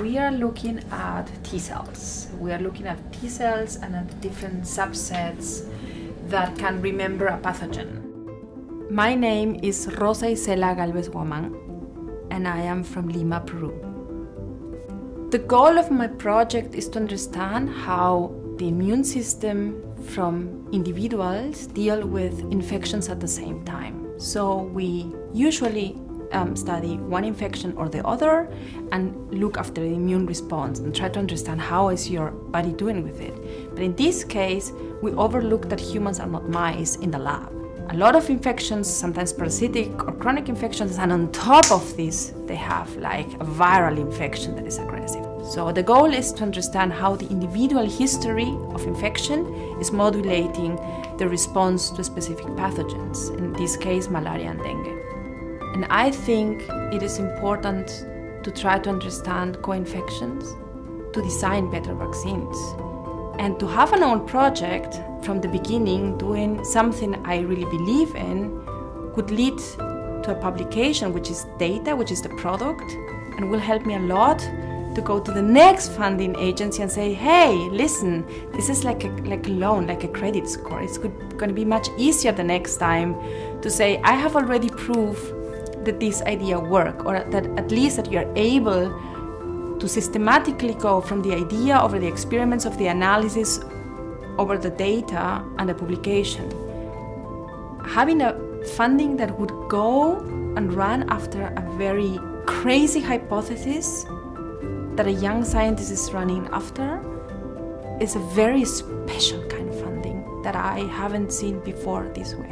we are looking at T cells. We are looking at T cells and at different subsets that can remember a pathogen. My name is Rosa Isela Galvez Guaman, and I am from Lima, Peru. The goal of my project is to understand how the immune system from individuals deal with infections at the same time. So we usually um, study one infection or the other and look after the immune response and try to understand how is your body doing with it. But in this case, we overlook that humans are not mice in the lab. A lot of infections, sometimes parasitic or chronic infections, and on top of this, they have like a viral infection that is aggressive. So the goal is to understand how the individual history of infection is modulating the response to specific pathogens, in this case, malaria and dengue. And I think it is important to try to understand co infections, to design better vaccines, and to have an own project from the beginning doing something I really believe in could lead to a publication which is data, which is the product, and will help me a lot to go to the next funding agency and say, hey, listen, this is like a, like a loan, like a credit score. It's going to be much easier the next time to say, I have already proved that this idea work or that at least that you're able to systematically go from the idea over the experiments of the analysis over the data and the publication having a funding that would go and run after a very crazy hypothesis that a young scientist is running after is a very special kind of funding that I haven't seen before this way.